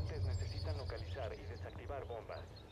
Atacantes necesitan localizar y desactivar bombas.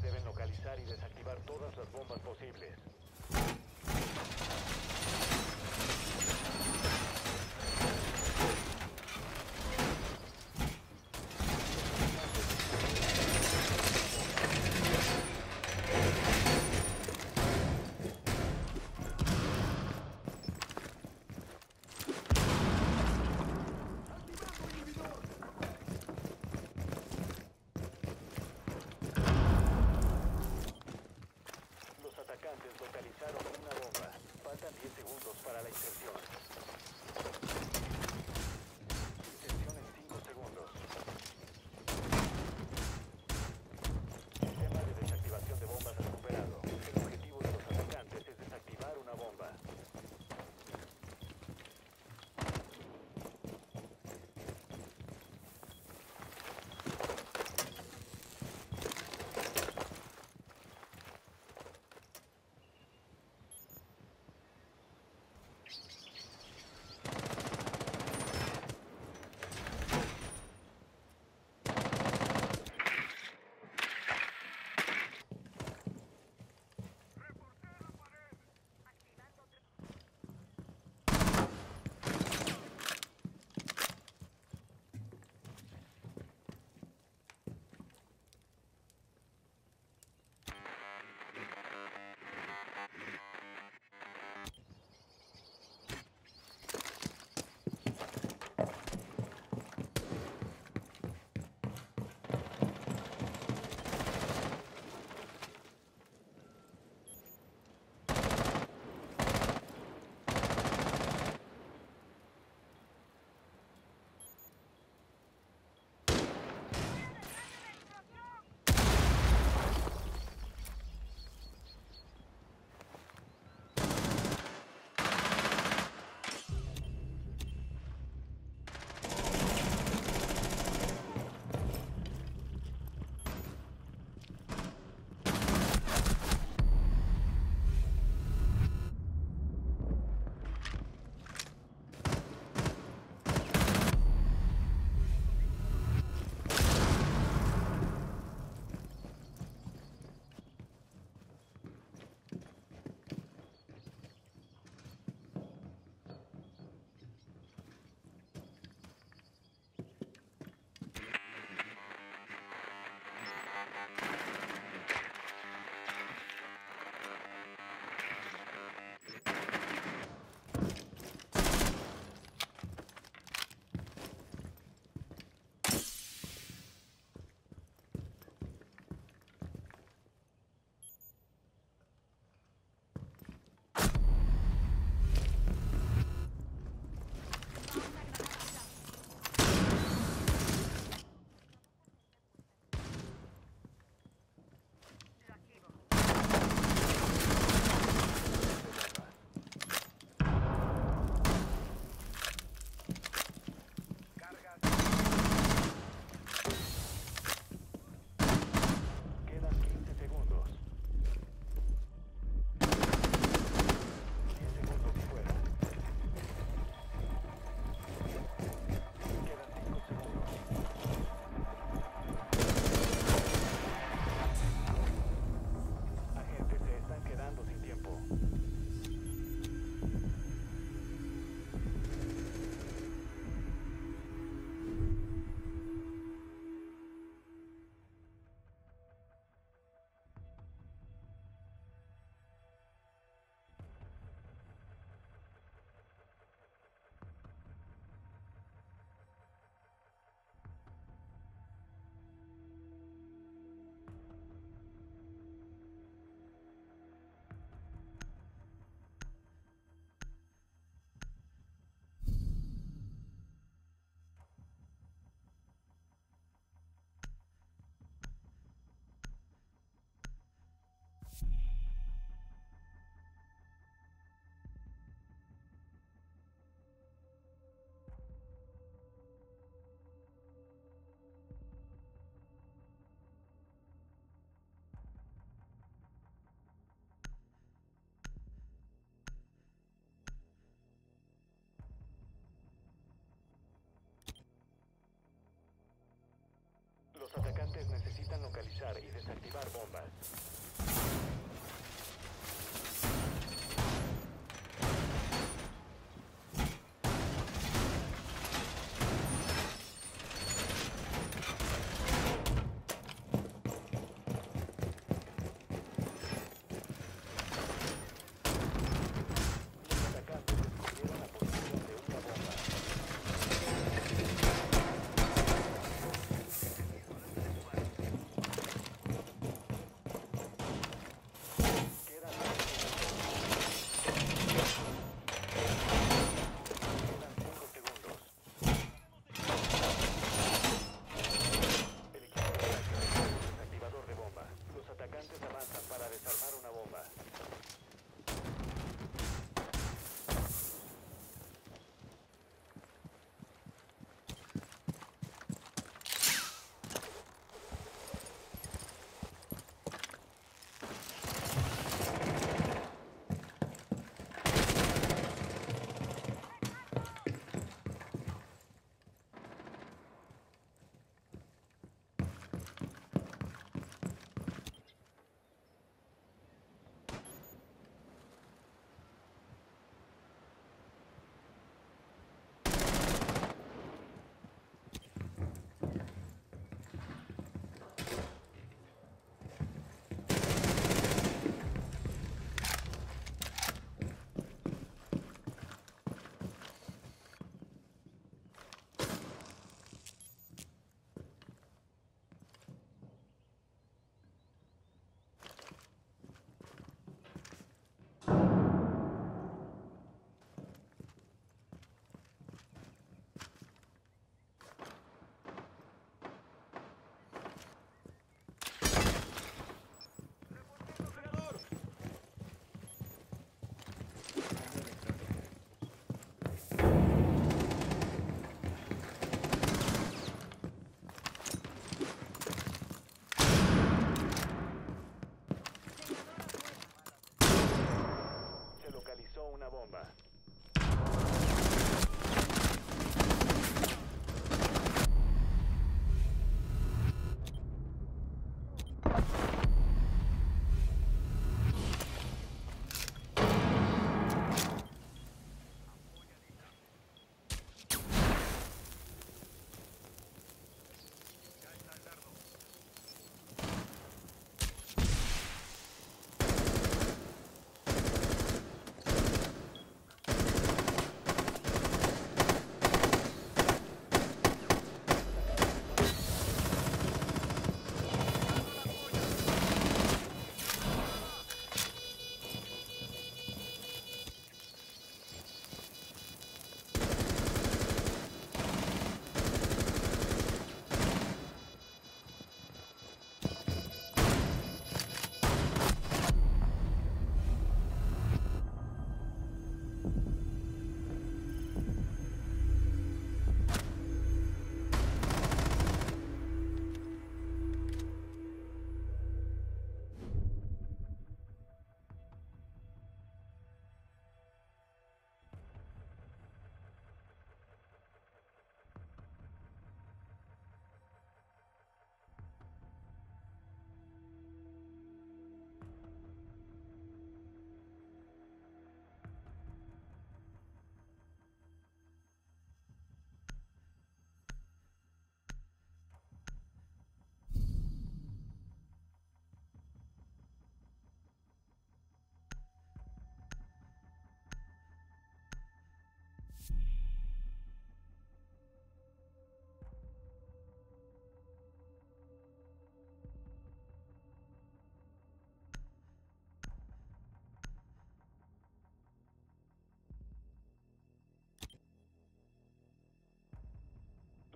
Deben localizar y desactivar todas las bombas posibles. localizar y desactivar bombas.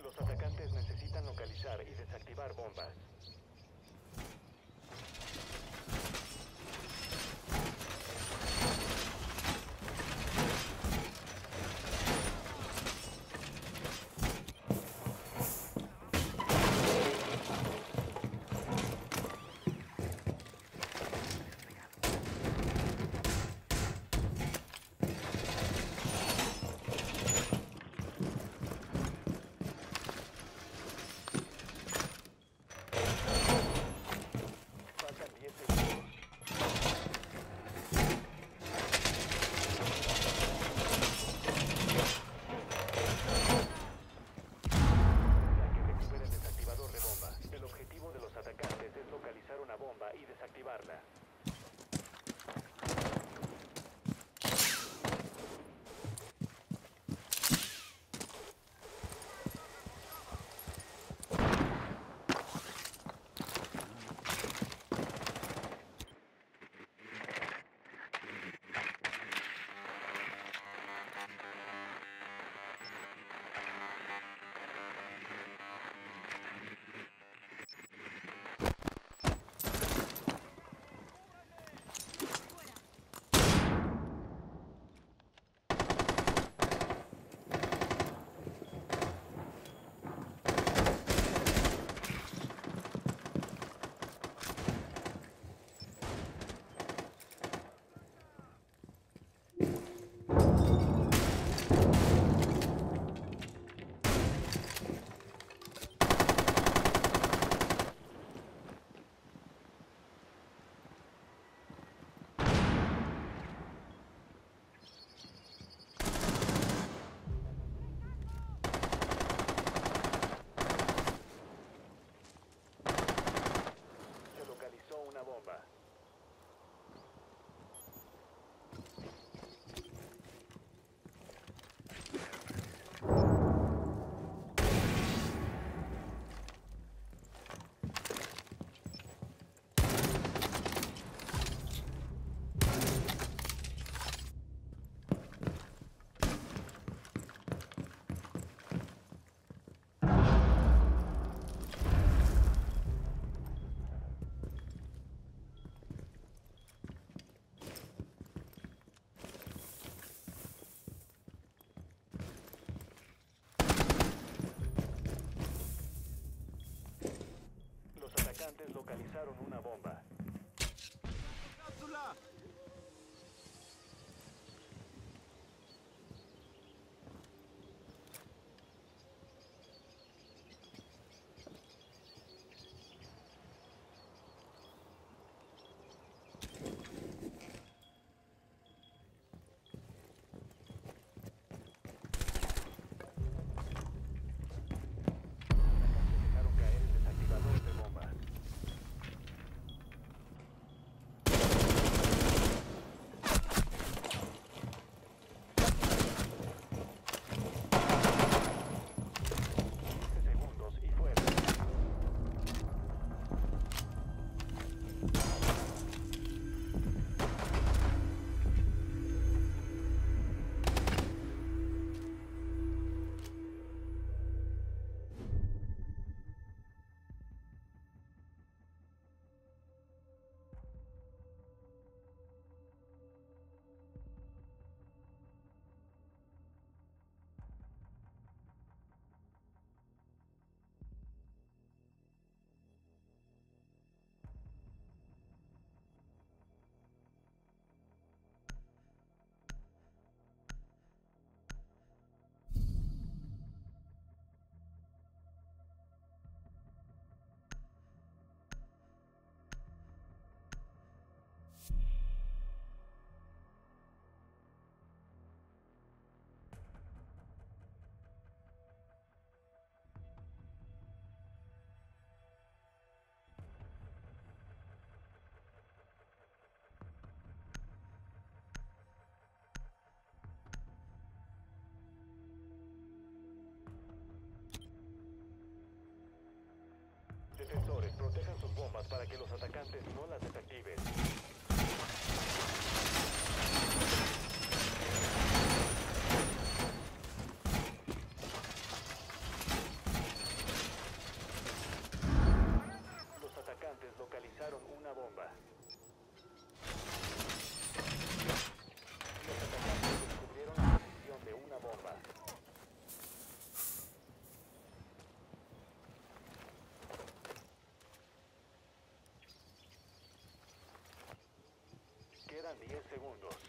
Los atacantes necesitan localizar y desactivar bombas. Para que los atacantes no las desactiven. Segundos.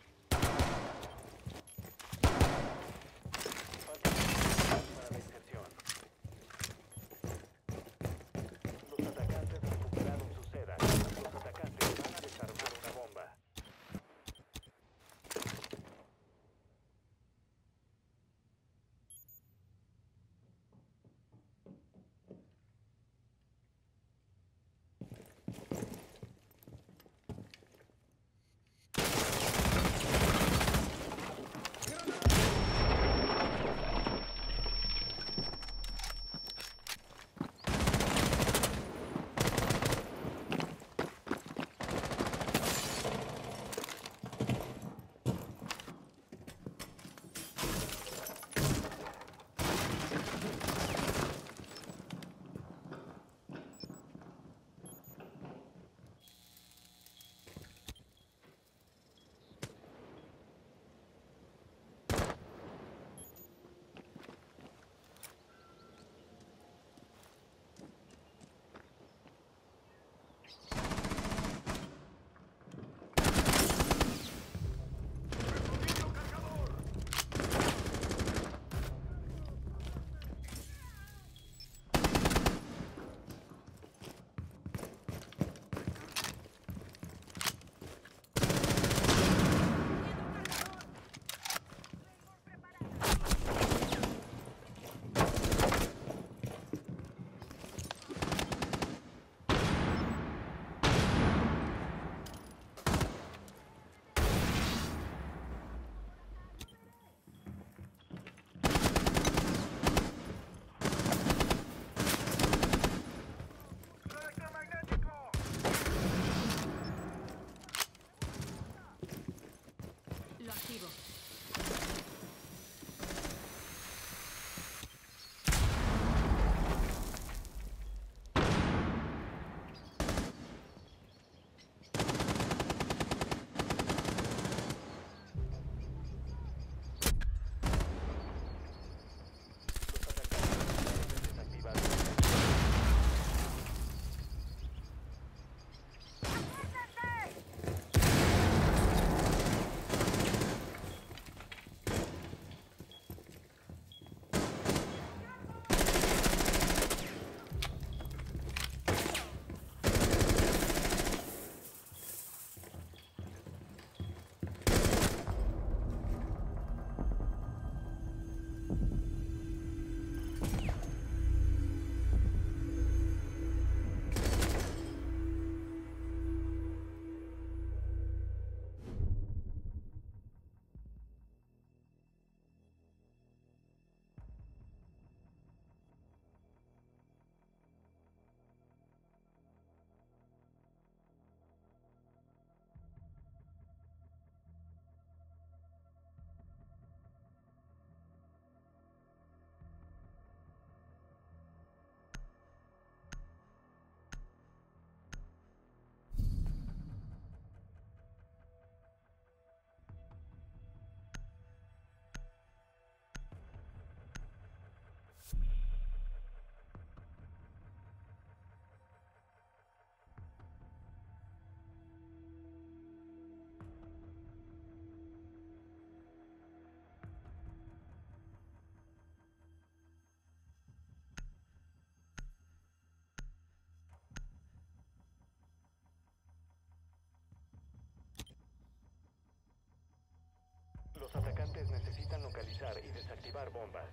Necesitan localizar y desactivar bombas.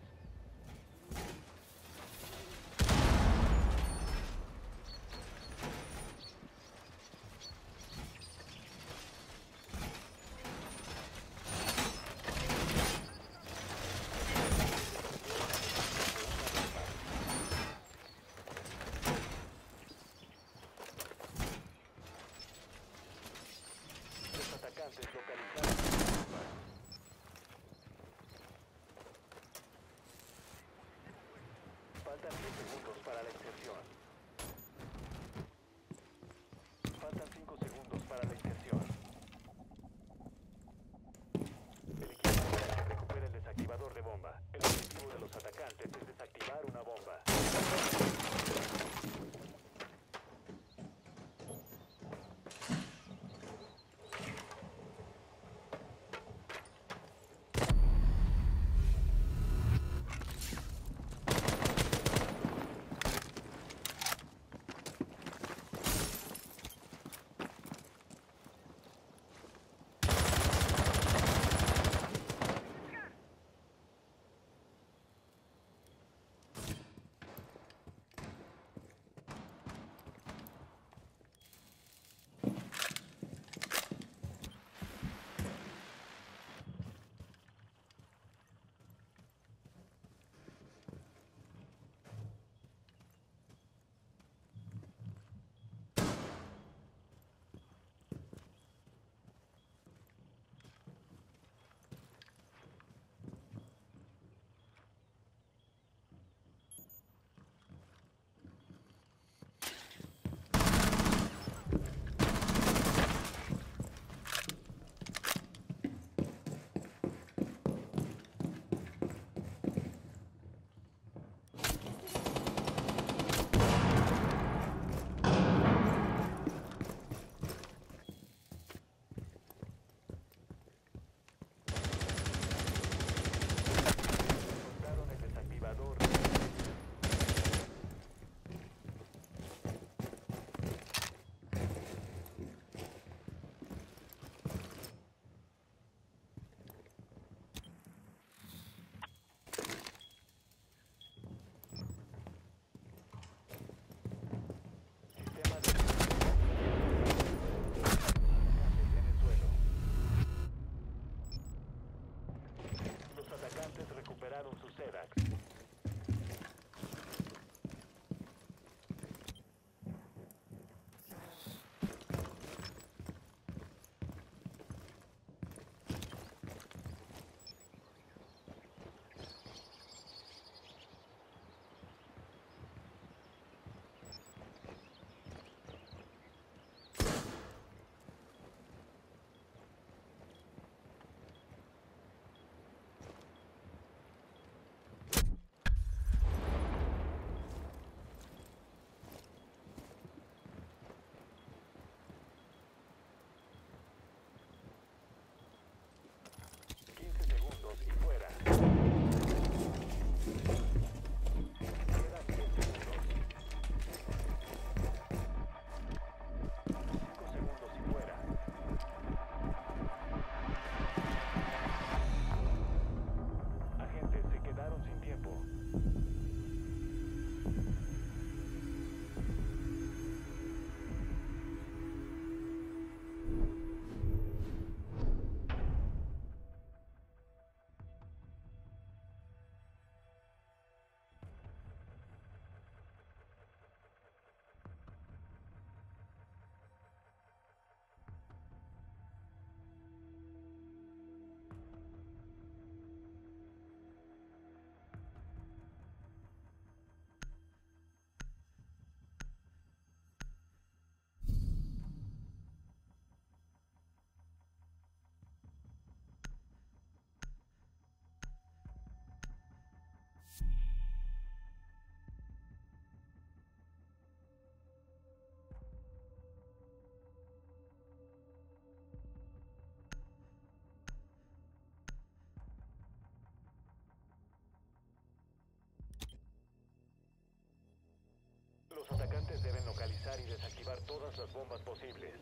Los atacantes deben localizar y desactivar todas las bombas posibles.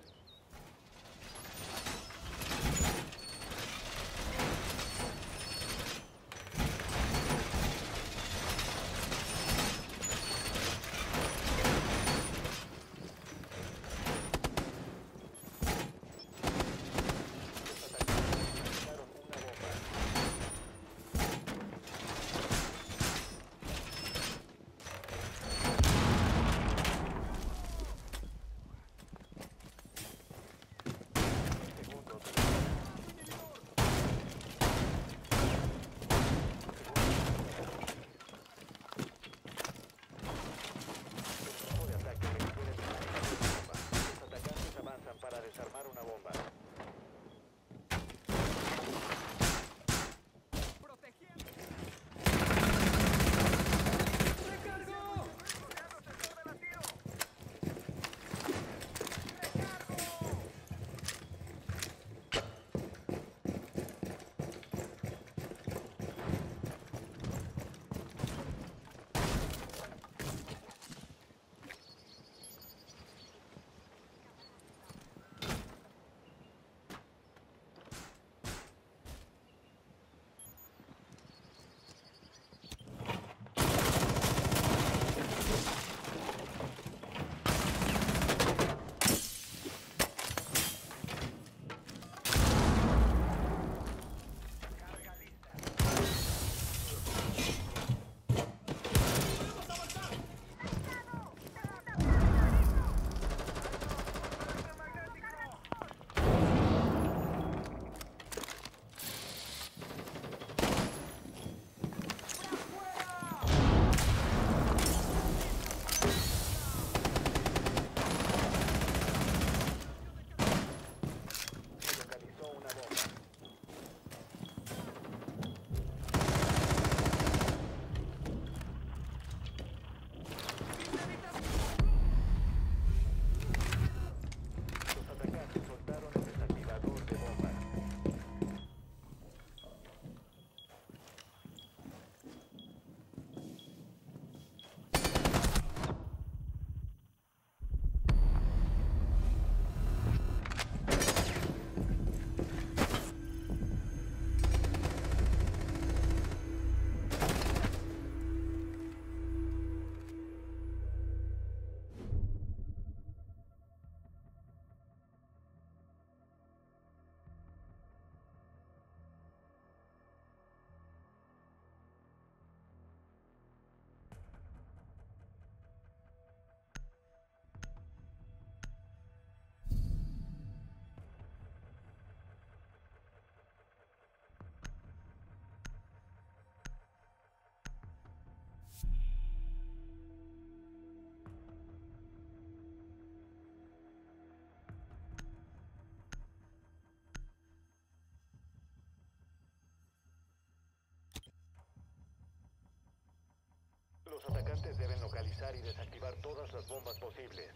Localizar y desactivar todas las bombas posibles.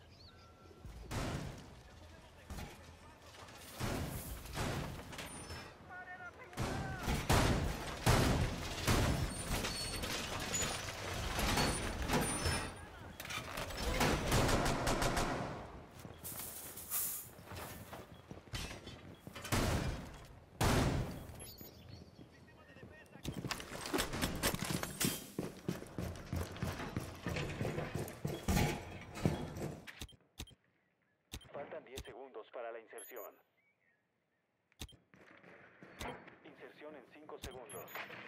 5 segundos.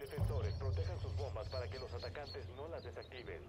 Defensores, protejan sus bombas para que los atacantes no las desactiven.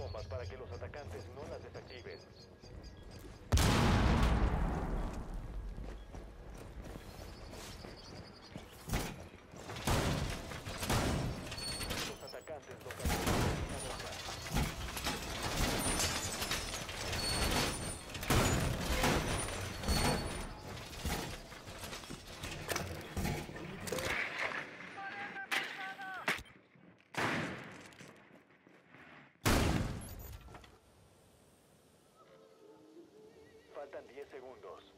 Bombas para que los atacantes no las desactiven. Segundos.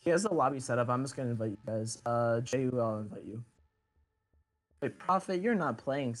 He has the lobby set up. I'm just gonna invite you guys. Uh, Jay, I'll invite you. Wait, Prophet, you're not playing